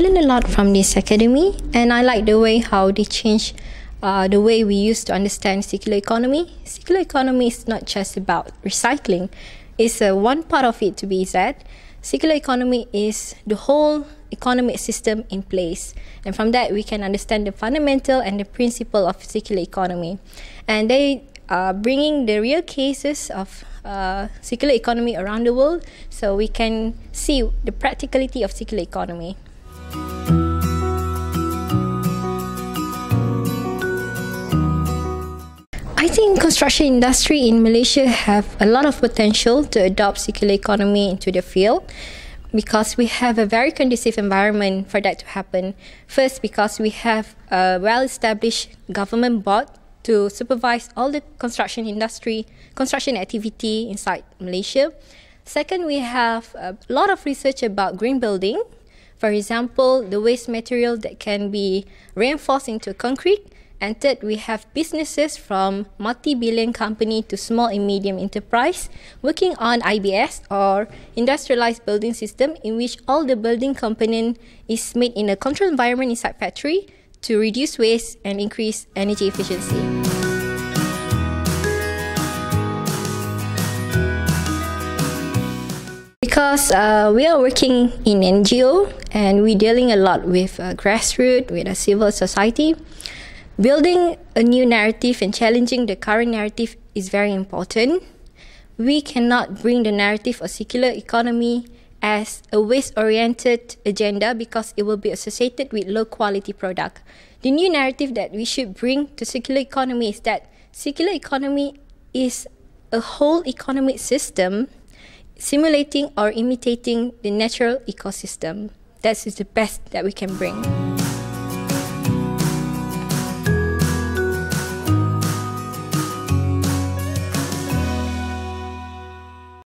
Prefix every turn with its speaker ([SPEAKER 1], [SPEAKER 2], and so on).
[SPEAKER 1] learned a lot from this academy, and I like the way how they change uh, the way we used to understand circular economy. Circular economy is not just about recycling; it's uh, one part of it to be that. Circular economy is the whole economic system in place, and from that we can understand the fundamental and the principle of circular economy. And they are bringing the real cases of uh, circular economy around the world, so we can see the practicality of circular economy. Think construction industry in Malaysia have a lot of potential to adopt circular economy into the field because we have a very conducive environment for that to happen. First, because we have a well-established government board to supervise all the construction industry, construction activity inside Malaysia. Second, we have a lot of research about green building. For example, the waste material that can be reinforced into concrete and third, we have businesses from multi-billion company to small and medium enterprise working on IBS or industrialized building system in which all the building component is made in a controlled environment inside factory to reduce waste and increase energy efficiency. Because uh, we are working in NGO and we're dealing a lot with uh, grassroots, with a civil society, Building a new narrative and challenging the current narrative is very important. We cannot bring the narrative of circular economy as a waste-oriented agenda because it will be associated with low-quality product. The new narrative that we should bring to circular economy is that circular economy is a whole economic system simulating or imitating the natural ecosystem. That is the best that we can bring.